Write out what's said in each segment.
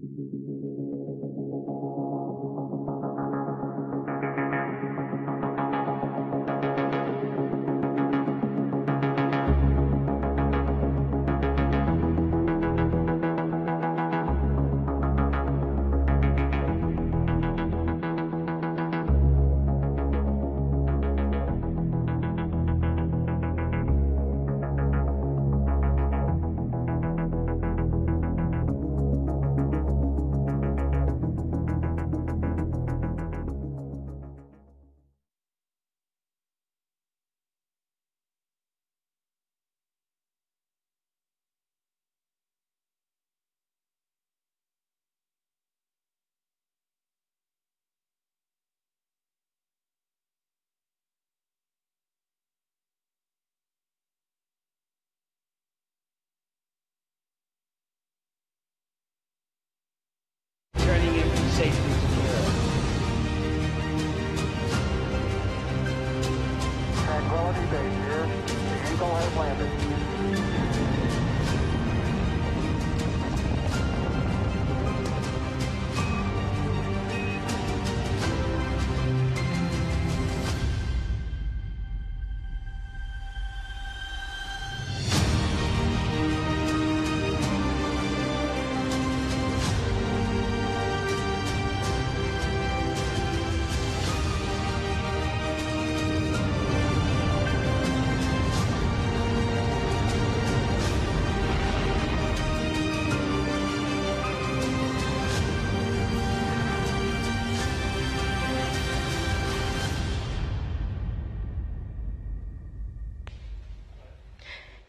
Thank you.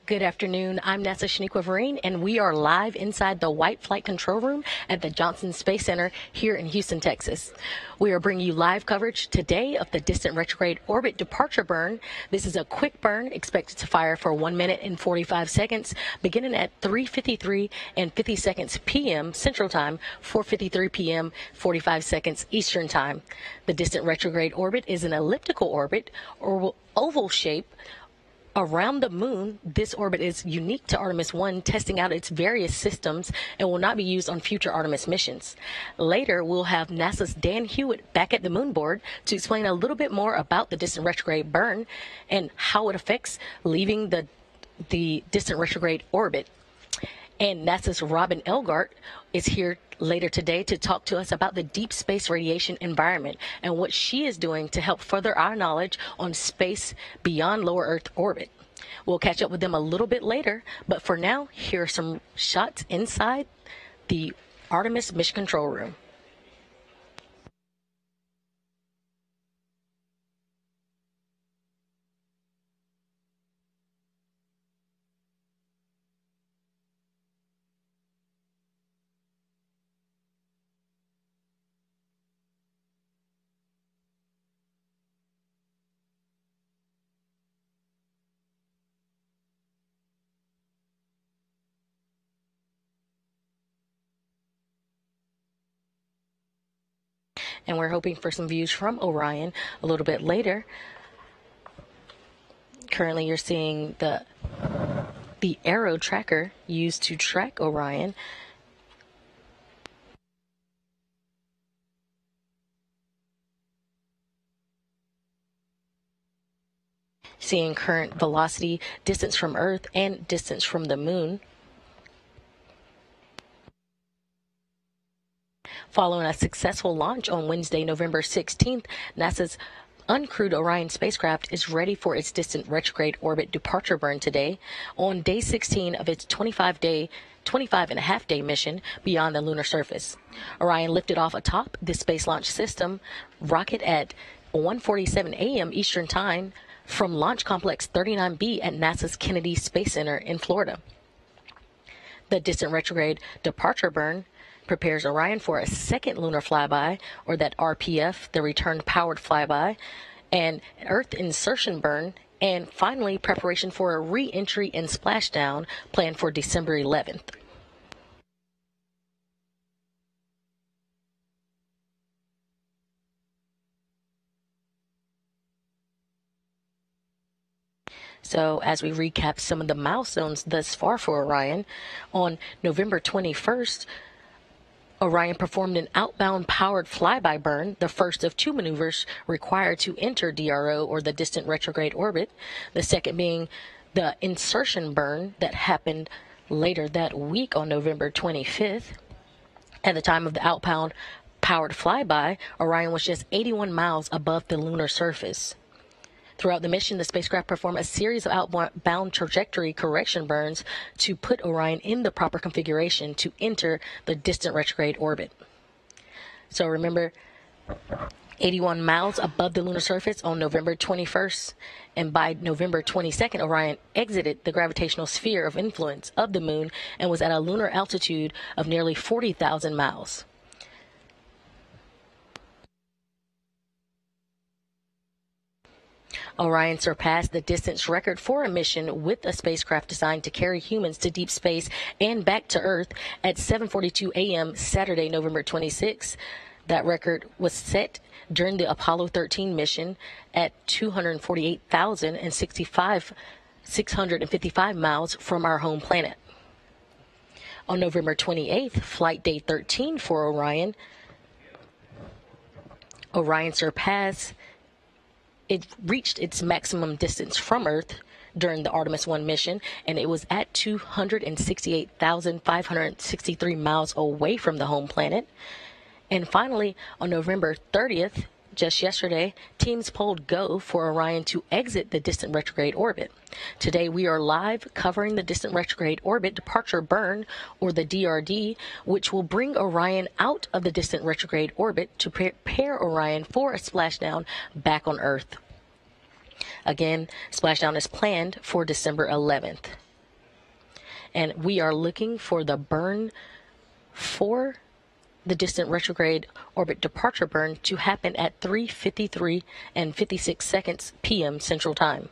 Good afternoon. I'm NASA Shaniqua Vereen, and we are live inside the White Flight Control Room at the Johnson Space Center here in Houston, Texas. We are bringing you live coverage today of the distant retrograde orbit departure burn. This is a quick burn expected to fire for 1 minute and 45 seconds, beginning at 3:53 and 50 seconds p.m. Central Time, 4:53 p.m. 45 seconds Eastern Time. The distant retrograde orbit is an elliptical orbit or oval shape around the moon, this orbit is unique to Artemis 1, testing out its various systems and will not be used on future Artemis missions. Later, we'll have NASA's Dan Hewitt back at the moon board to explain a little bit more about the distant retrograde burn and how it affects leaving the the distant retrograde orbit. And NASA's Robin Elgart is here later today to talk to us about the deep space radiation environment and what she is doing to help further our knowledge on space beyond lower Earth orbit. We'll catch up with them a little bit later, but for now, here are some shots inside the Artemis Mission Control Room. And we're hoping for some views from Orion a little bit later. Currently, you're seeing the the AROW tracker used to track Orion. Seeing current velocity, distance from Earth, and distance from the moon. Following a successful launch on Wednesday, November 16th, NASA's uncrewed Orion spacecraft is ready for its distant retrograde orbit departure burn today on day 16 of its 25 day 25 and a half day mission beyond the lunar surface. Orion lifted off atop the Space Launch System rocket at 1:47 a.m. Eastern Time from Launch Complex 39B at NASA's Kennedy Space Center in Florida. The distant retrograde departure burn prepares Orion for a second lunar flyby, or that RPF, the return powered flyby, and Earth insertion burn, and finally preparation for a re entry and splashdown planned for December 11th. So, as we recap some of the milestones thus far for Orion, on November 21st, Orion performed an outbound powered flyby burn, the first of two maneuvers required to enter DRO or the distant retrograde orbit, the second being the insertion burn that happened later that week on November 25th. At the time of the outbound powered flyby, Orion was just 81 miles above the lunar surface. Throughout the mission, the spacecraft performed a series of outbound trajectory correction burns to put Orion in the proper configuration to enter the distant retrograde orbit. So remember, 81 miles above the lunar surface on November 21st, and by November 22nd, Orion exited the gravitational sphere of influence of the moon and was at a lunar altitude of nearly 40,000 miles. Orion surpassed the distance record for a mission with a spacecraft designed to carry humans to deep space and back to Earth at 7:42 a.m. Saturday, November 26. That record was set during the Apollo 13 mission at 248,065 655 miles from our home planet. On November 28th, flight day 13 for Orion, Orion surpassed it reached its maximum distance from Earth during the Artemis 1 mission, and it was at 268,563 miles away from the home planet. And finally, on November 30th, just yesterday, teams pulled go for Orion to exit the distant retrograde orbit. Today, we are live covering the distant retrograde orbit departure burn, or the DRD, which will bring Orion out of the distant retrograde orbit to prepare Orion for a splashdown back on Earth. Again, splashdown is planned for December 11th. And we are looking for the burn for the distant retrograde orbit departure burn to happen at 3:53 and 56 seconds p.m. Central Time.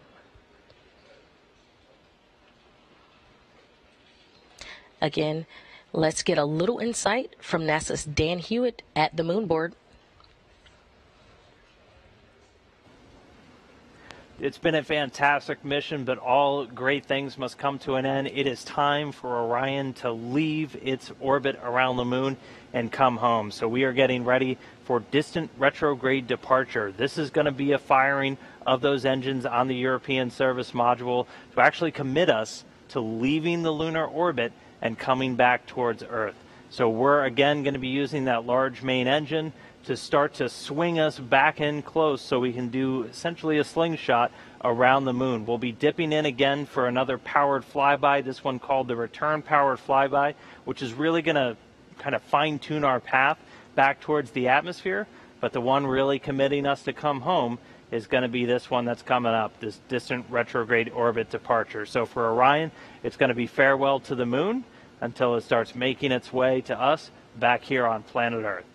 Again, let's get a little insight from NASA's Dan Hewitt at the Moonboard. It's been a fantastic mission, but all great things must come to an end. It is time for Orion to leave its orbit around the moon and come home. So we are getting ready for distant retrograde departure. This is going to be a firing of those engines on the European service module to actually commit us to leaving the lunar orbit and coming back towards Earth. So we're again going to be using that large main engine to start to swing us back in close so we can do essentially a slingshot around the moon. We'll be dipping in again for another powered flyby, this one called the return powered flyby, which is really going to kind of fine tune our path back towards the atmosphere. But the one really committing us to come home is going to be this one that's coming up, this distant retrograde orbit departure. So for Orion, it's going to be farewell to the moon until it starts making its way to us back here on planet Earth.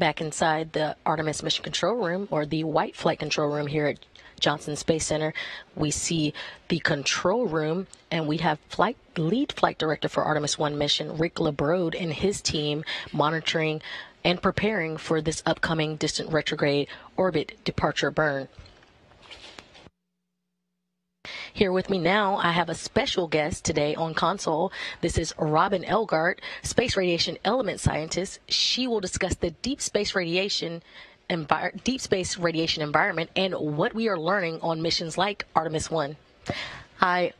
Back inside the Artemis Mission Control Room or the White Flight Control Room here at Johnson Space Center. We see the control room, and we have flight lead flight director for Artemis One mission, Rick LaBrode, and his team monitoring and preparing for this upcoming distant retrograde orbit departure burn. Here with me now, I have a special guest today on console. This is Robin Elgart, space radiation element scientist. She will discuss the deep space radiation envi- deep space radiation environment and what we are learning on missions like Artemis 1. Hi,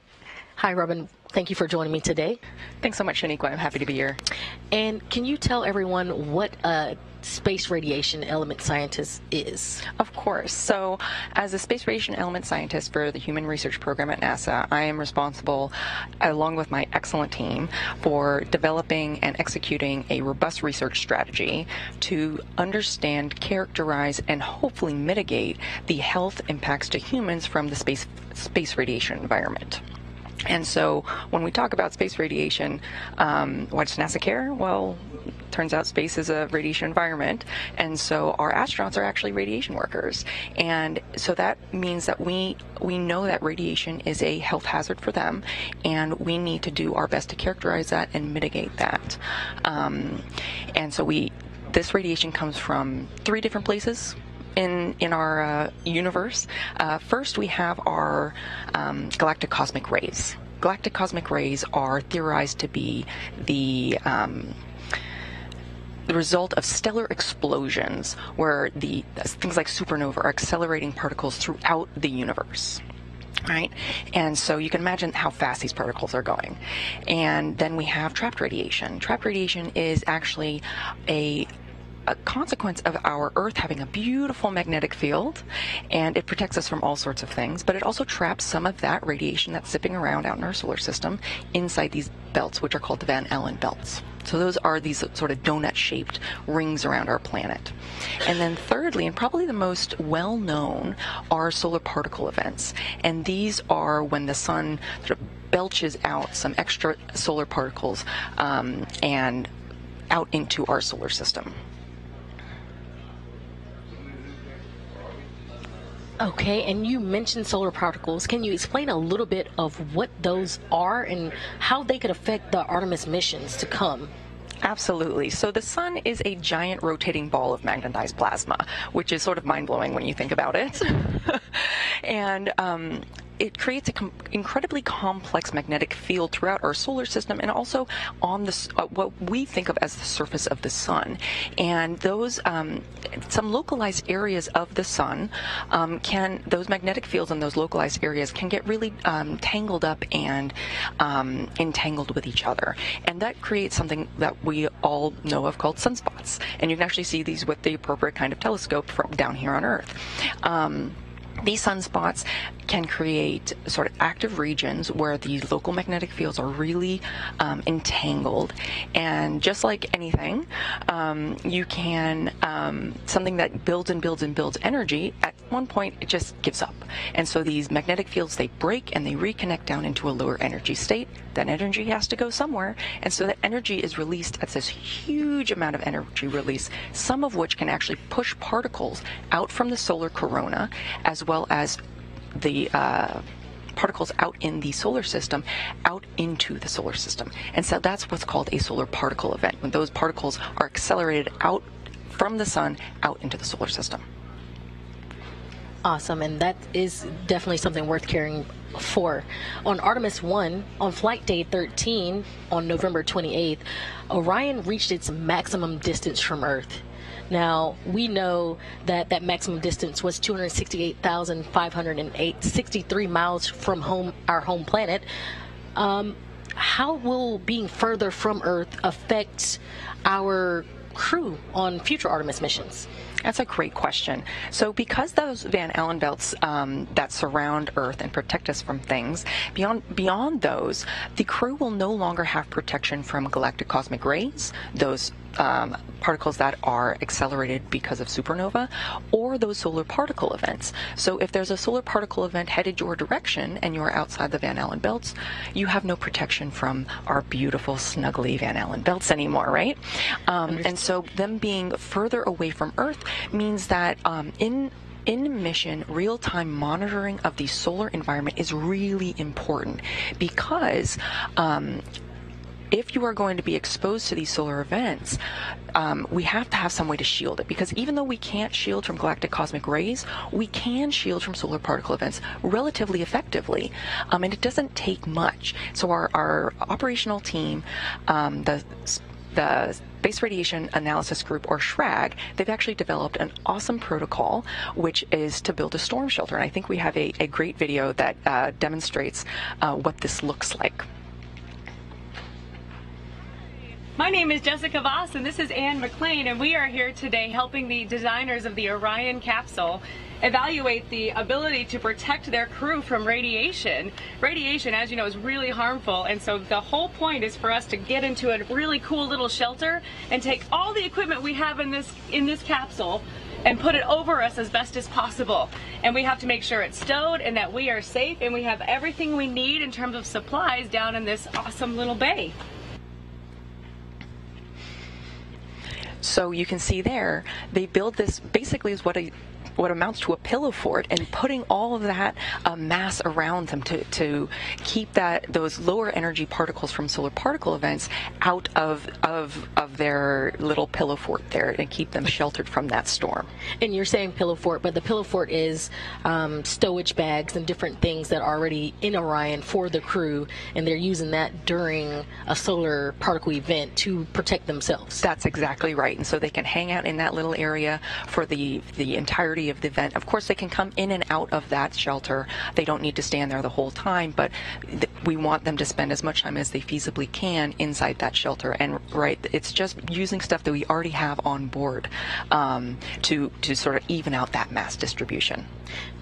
hi, Robin. Thank you for joining me today. Thanks so much, Shaniqua. I'm happy to be here. And can you tell everyone what a space radiation element scientist is? Of course. So, as a space radiation element scientist for the Human Research Program at NASA, I am responsible, along with my excellent team, for developing and executing a robust research strategy to understand, characterize, and hopefully mitigate the health impacts to humans from the space space radiation environment. And so when we talk about space radiation, um, does NASA care? Well, turns out space is a radiation environment, and so our astronauts are actually radiation workers, and so that means that we we know that radiation is a health hazard for them, and we need to do our best to characterize that and mitigate that. Um, and so we this radiation comes from three different places in in our uh, universe. Uh, first, we have our um, galactic cosmic rays. Galactic cosmic rays are theorized to be the um, the result of stellar explosions, where the things like supernova are accelerating particles throughout the universe right? And so you can imagine how fast these particles are going. And then we have trapped radiation. Trapped radiation is actually a a consequence of our Earth having a beautiful magnetic field, and it protects us from all sorts of things, but it also traps some of that radiation that's zipping around out in our solar system inside these belts, which are called the Van Allen belts. So those are these sort of donut-shaped rings around our planet. And then thirdly, and probably the most well-known, are solar particle events. And these are when the sun sort of belches out some extra solar particles um, and out into our solar system. Okay, and you mentioned solar particles. Can you explain a little bit of what those are and how they could affect the Artemis missions to come? Absolutely. So the sun is a giant rotating ball of magnetized plasma, which is sort of mind blowing when you think about it. and um, it creates an com- incredibly complex magnetic field throughout our solar system and also on the uh, what we think of as the surface of the sun. And those um, some localized areas of the sun um, can those magnetic fields in those localized areas can get really um, tangled up and um, entangled with each other, and that creates something that we all know of called sunspots. And you can actually see these with the appropriate kind of telescope from down here on Earth. Um, these sunspots can create sort of active regions where the local magnetic fields are really um, entangled. And just like anything, um, you can, um, something that builds and builds and builds energy, at one point it just gives up. And so these magnetic fields, they break and they reconnect down into a lower energy state. That energy has to go somewhere. And so that energy is released at this huge amount of energy release, some of which can actually push particles out from the solar corona as well as the uh, particles out in the solar system out into the solar system. And so that's what's called a solar particle event, when those particles are accelerated out from the sun out into the solar system. Awesome, and that is definitely something worth caring for. On Artemis 1, on flight day 13, on November 28th, Orion reached its maximum distance from Earth. Now, we know that that maximum distance was 268,563 miles from home, our home planet. Um, how will being further from Earth affect our crew on future Artemis missions? That's a great question. So, because those Van Allen belts um, that surround Earth and protect us from things, beyond beyond those, the crew will no longer have protection from galactic cosmic rays, those um, particles that are accelerated because of supernova, or those solar particle events. So, if there's a solar particle event headed your direction and you're outside the Van Allen belts, you have no protection from our beautiful, snuggly Van Allen belts anymore, right? Um, and so, them being further away from Earth means that um, in in mission, real time monitoring of the solar environment is really important because um, if you are going to be exposed to these solar events, um, we have to have some way to shield it because even though we can't shield from galactic cosmic rays, we can shield from solar particle events relatively effectively. Um, and it doesn't take much. So, our, our operational team, um, the the Space Radiation Analysis Group, or SRAG, they've actually developed an awesome protocol, which is to build a storm shelter. And I think we have a, a great video that uh, demonstrates uh, what this looks like. My name is Jessica Voss and this is Anne McLean and we are here today helping the designers of the Orion capsule evaluate the ability to protect their crew from radiation. Radiation, as you know, is really harmful and so the whole point is for us to get into a really cool little shelter and take all the equipment we have in this in this capsule and put it over us as best as possible. And we have to make sure it's stowed and that we are safe and we have everything we need in terms of supplies down in this awesome little bay. So you can see there, they build this basically is what a what amounts to a pillow fort and putting all of that uh, mass around them to, to keep that those lower energy particles from solar particle events out of of of their little pillow fort there and keep them sheltered from that storm. And you're saying pillow fort, but the pillow fort is um, stowage bags and different things that are already in Orion for the crew, and they're using that during a solar particle event to protect themselves. That's exactly right. And so they can hang out in that little area for the the entirety of the event. Of course, they can come in and out of that shelter. They don't need to stand there the whole time, but we want them to spend as much time as they feasibly can inside that shelter. And right, it's just using stuff that we already have on board um, to to sort of even out that mass distribution.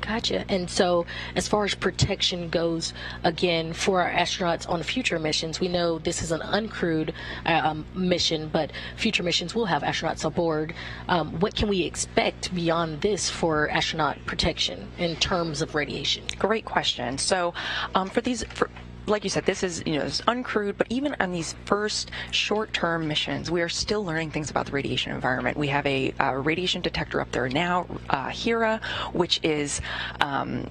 Gotcha. And so, as far as protection goes, again, for our astronauts on future missions, we know this is an uncrewed uh, um, mission, but future missions will have astronauts aboard. Um, what can we expect beyond this for astronaut protection in terms of radiation? Great question. So, um, for these, for, like you said, this is you know it's uncrewed, but even on these first short-term missions, we are still learning things about the radiation environment. We have a, a radiation detector up there now, uh, HERA, which is um,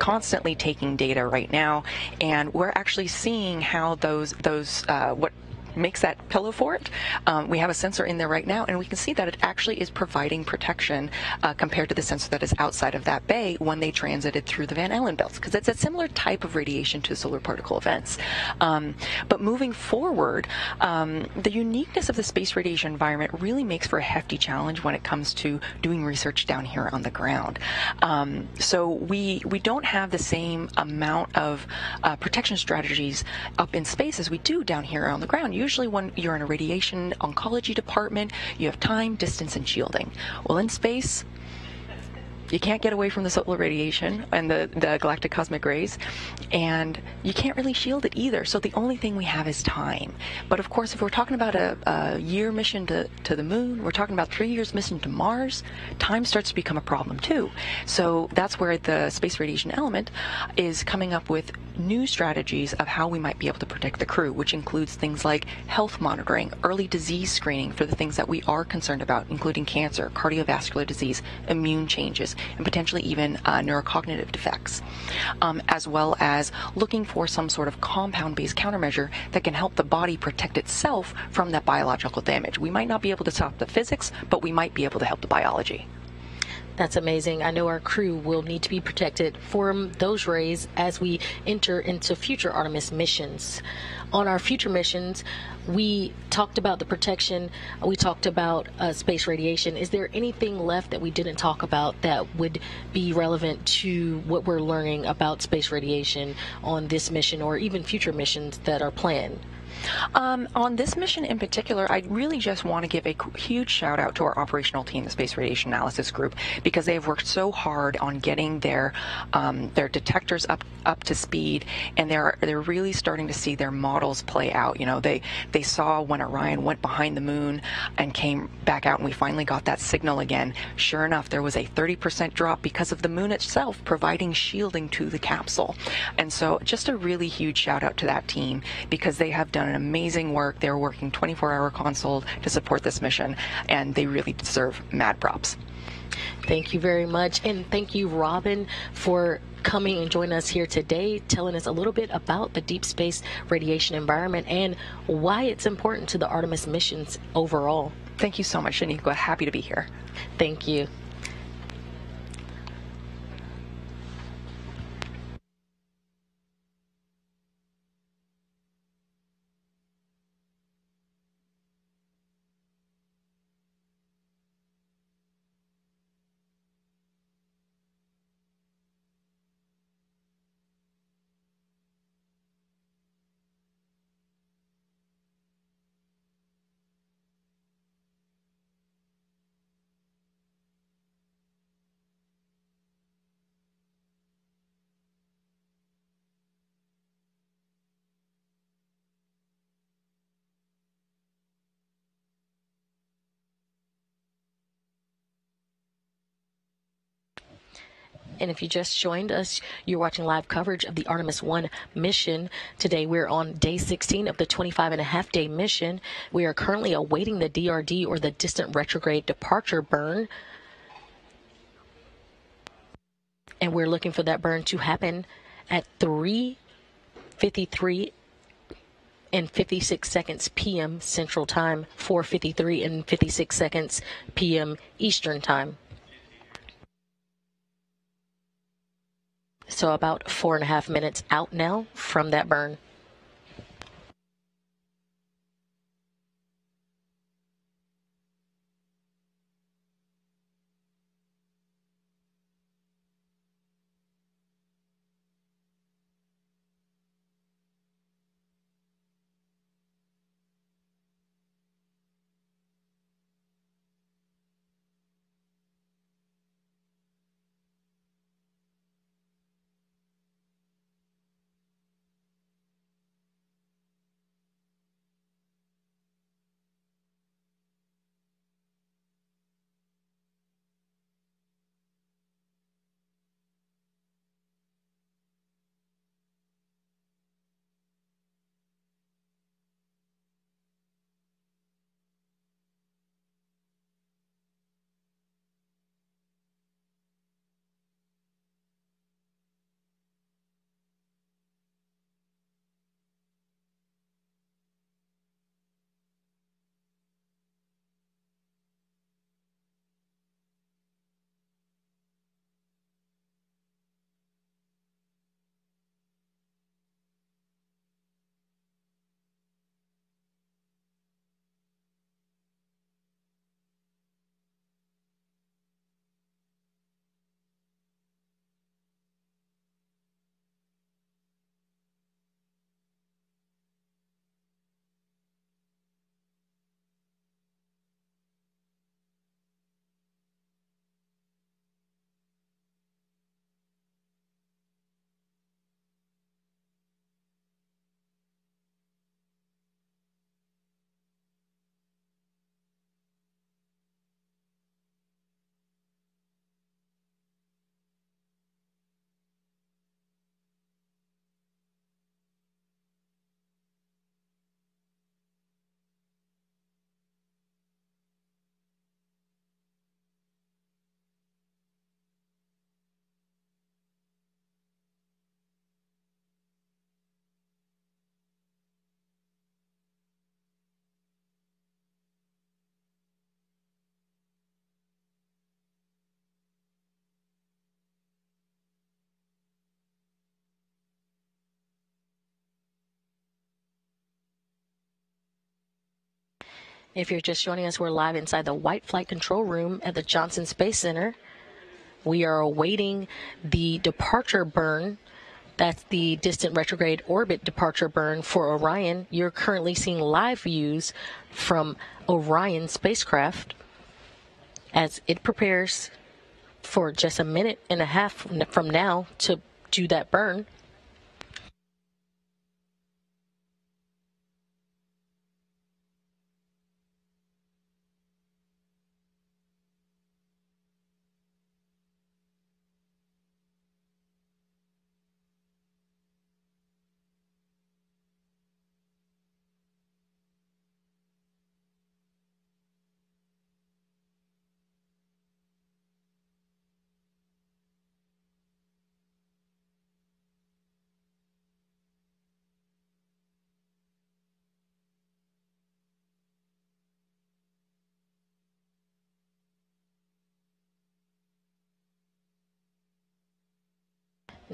constantly taking data right now, and we're actually seeing how those those uh, what makes that pillow fort. Um, we have a sensor in there right now, and we can see that it actually is providing protection uh, compared to the sensor that is outside of that bay when they transited through the Van Allen belts, because it's a similar type of radiation to solar particle events. Um, but moving forward, um, the uniqueness of the space radiation environment really makes for a hefty challenge when it comes to doing research down here on the ground. Um, so we we don't have the same amount of uh, protection strategies up in space as we do down here on the ground usually when you're in a radiation oncology department, you have time, distance, and shielding. Well, in space, you can't get away from the solar radiation and the, the galactic cosmic rays, and you can't really shield it either. So the only thing we have is time. But of course, if we're talking about a, a year mission to, to the moon, we're talking about three years mission to Mars, time starts to become a problem too. So that's where the space radiation element is coming up with new strategies of how we might be able to protect the crew, which includes things like health monitoring, early disease screening for the things that we are concerned about, including cancer, cardiovascular disease, immune changes, and potentially even uh, neurocognitive defects, um, as well as looking for some sort of compound based countermeasure that can help the body protect itself from that biological damage. We might not be able to stop the physics, but we might be able to help the biology. That's amazing. I know our crew will need to be protected from those rays as we enter into future Artemis missions. On our future missions, we talked about the protection, we talked about uh, space radiation. Is there anything left that we didn't talk about that would be relevant to what we're learning about space radiation on this mission or even future missions that are planned? Um, on this mission in particular, I really just want to give a huge shout out to our operational team, the Space Radiation Analysis Group, because they have worked so hard on getting their um, their detectors up up to speed, and they're they're really starting to see their models play out. You know, they they saw when Orion went behind the moon and came back out, and we finally got that signal again. Sure enough, there was a 30% drop because of the moon itself providing shielding to the capsule, and so just a really huge shout out to that team because they have done an amazing work. They're working 24 hour console to support this mission, and they really deserve mad props. Thank you very much. And thank you, Robin, for coming and joining us here today, telling us a little bit about the deep space radiation environment and why it's important to the Artemis missions overall. Thank you so much, Shaniqua. Happy to be here. Thank you. And if you just joined us, you're watching live coverage of the Artemis 1 mission. Today we're on day 16 of the 25 and a half day mission. We are currently awaiting the DRD or the distant retrograde departure burn. and we're looking for that burn to happen at 3:53 and 56 seconds p.m. Central Time, 4:53 and 56 seconds p.m. Eastern Time. So about four and a half minutes out now from that burn. If you're just joining us, we're live inside the White Flight Control Room at the Johnson Space Center. We are awaiting the departure burn. That's the distant retrograde orbit departure burn for Orion. You're currently seeing live views from Orion spacecraft as it prepares for just a minute and a half from now to do that burn.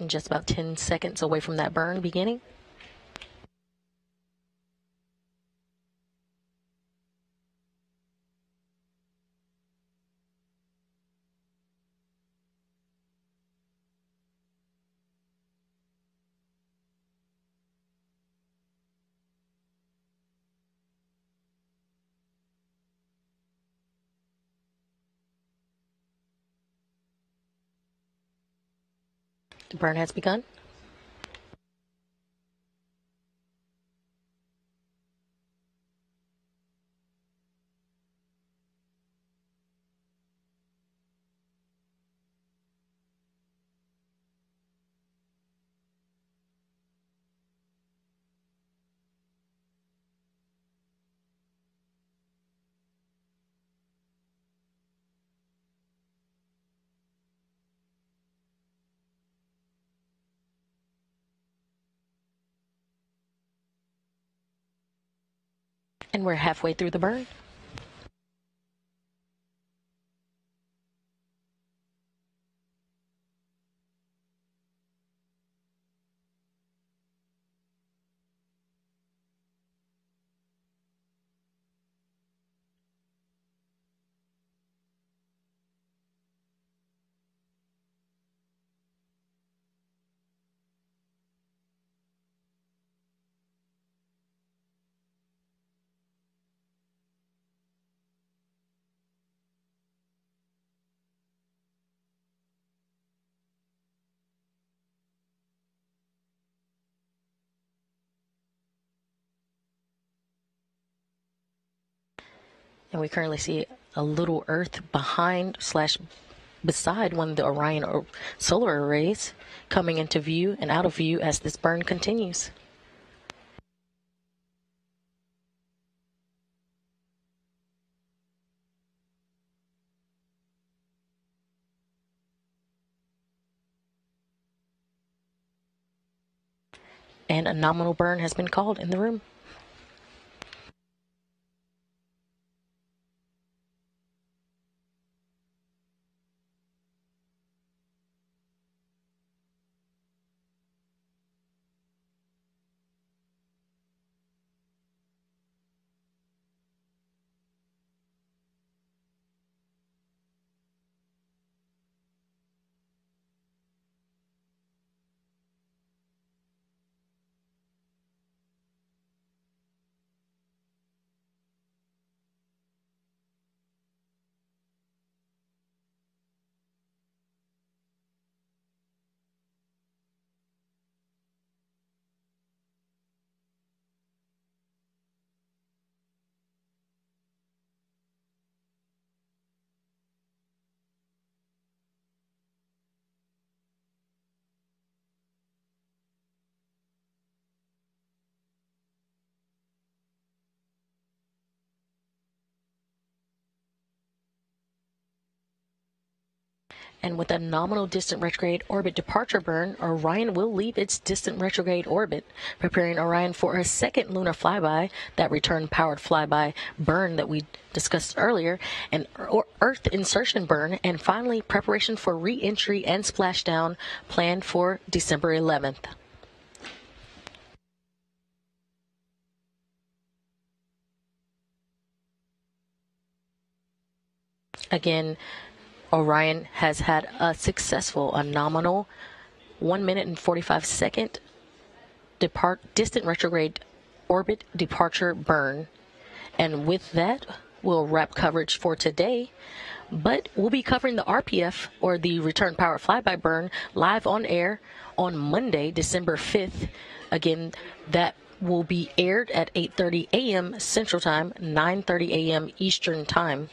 Just about 10 seconds away from that burn beginning. The burn has begun. And we're halfway through the burn. And we currently see a little Earth behind slash beside one of the Orion solar arrays coming into view and out of view as this burn continues. And a nominal burn has been called in the room. And with a nominal distant retrograde orbit departure burn, Orion will leave its distant retrograde orbit, preparing Orion for a second lunar flyby, that return powered flyby burn that we discussed earlier, and Earth insertion burn, and finally preparation for re entry and splashdown planned for December 11th. Again, Orion has had a successful, a nominal 1 minute and 45 second depart distant retrograde orbit departure burn. And with that, we'll wrap coverage for today. But we'll be covering the RPF or the return power flyby burn live on air on Monday, December 5th. Again, that will be aired at 8:30 a.m. Central Time, 9:30 a.m. Eastern Time.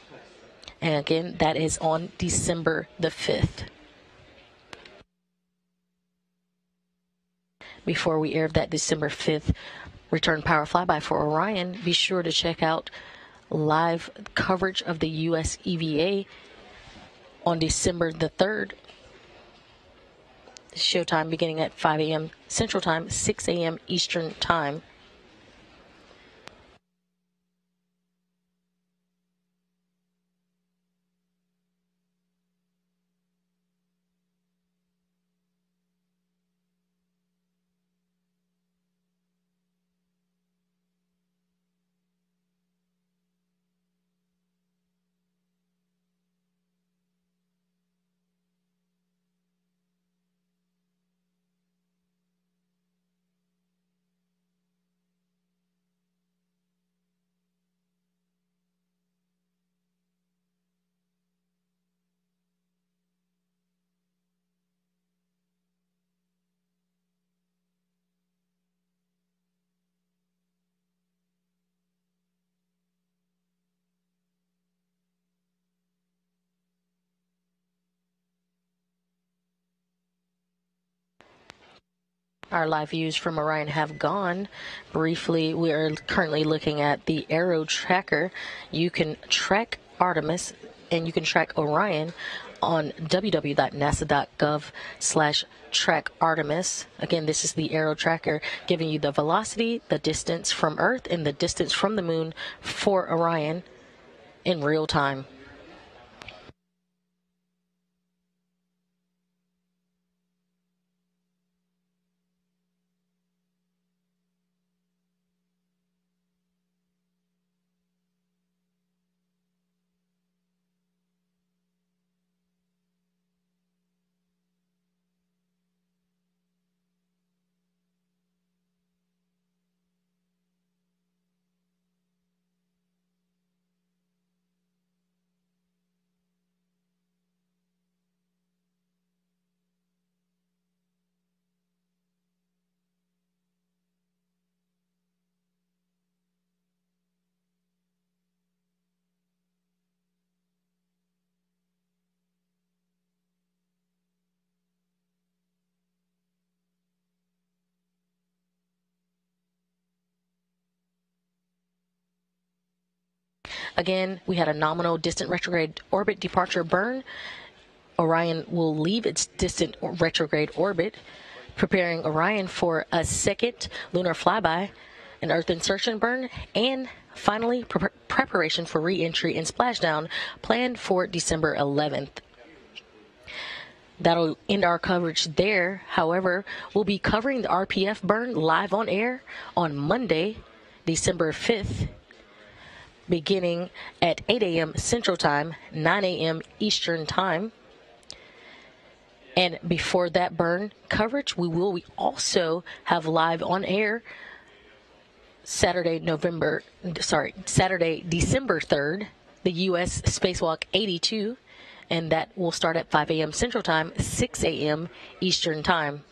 And again, that is on December the 5th. Before we air that December 5th return power flyby for Orion, be sure to check out live coverage of the US EVA on December the 3rd. Showtime beginning at 5 a.m. Central Time, 6 a.m. Eastern Time. Our live views from Orion have gone. Briefly, we are currently looking at the AROW Tracker. You can track Artemis and you can track Orion on www.nasa.gov slash track Artemis. Again, this is the AROW tracker giving you the velocity, the distance from Earth, and the distance from the moon for Orion in real time. Again, we had a nominal distant retrograde orbit departure burn. Orion will leave its distant retrograde orbit, preparing Orion for a second lunar flyby, an Earth insertion burn, and finally pre- preparation for re-entry and splashdown planned for December 11th. That'll end our coverage there. However, we'll be covering the RPF burn live on air on Monday, December 5th beginning at 8 a.m. Central Time, 9 a.m. Eastern Time. And before that burn coverage, we will we also have live on air Saturday, November, sorry, Saturday, December 3rd, the U.S. Spacewalk 82, and that will start at 5 a.m. Central Time, 6 a.m. Eastern Time.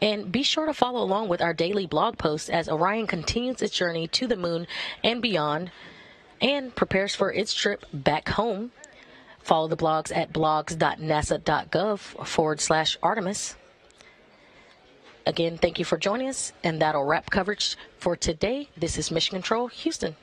And be sure to follow along with our daily blog posts as Orion continues its journey to the moon and beyond and prepares for its trip back home. Follow the blogs at blogs.nasa.gov forward slash Artemis. Again, thank you for joining us, and that'll wrap coverage for today. This is Mission Control, Houston.